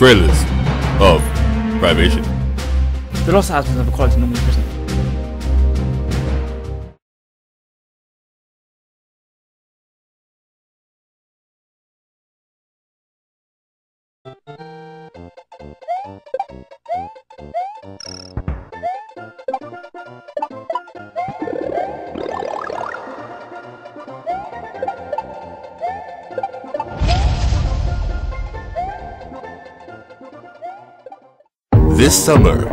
trailers of Privation. The lost husbands of equality normally prison. This summer,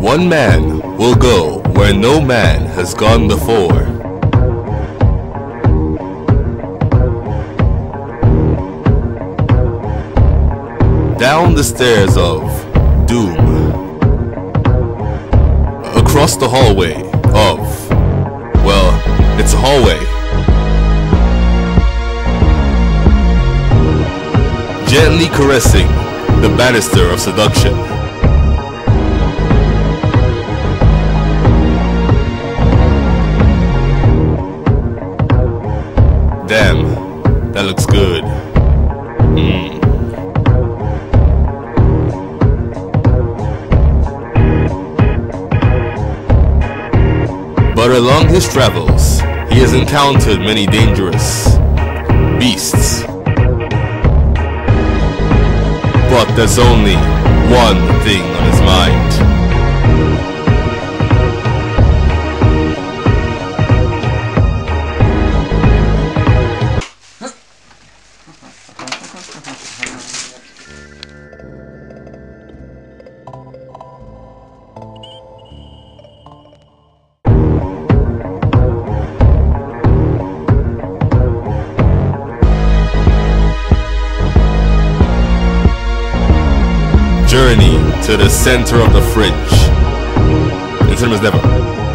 one man will go where no man has gone before. Down the stairs of doom. Across the hallway of, well, it's a hallway. Gently caressing the banister of seduction. That looks good. Mm. But along his travels, he has encountered many dangerous beasts. But there's only one thing on his mind. Journey to the center of the fridge. In cinemas never.